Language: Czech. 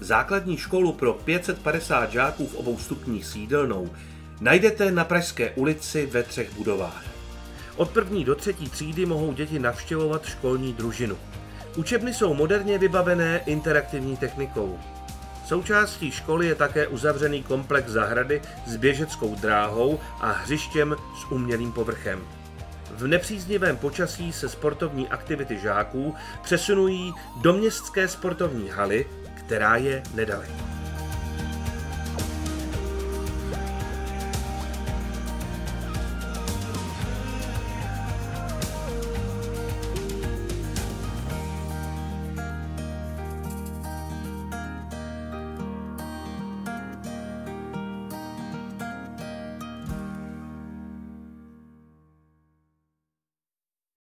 základní školu pro 550 žáků v obou stupních sídelnou, najdete na Pražské ulici ve třech budovách. Od první do třetí třídy mohou děti navštěvovat školní družinu. Učebny jsou moderně vybavené interaktivní technikou. Součástí školy je také uzavřený komplex zahrady s běžeckou dráhou a hřištěm s umělým povrchem. V nepříznivém počasí se sportovní aktivity žáků přesunují do městské sportovní haly, která je nedaleko.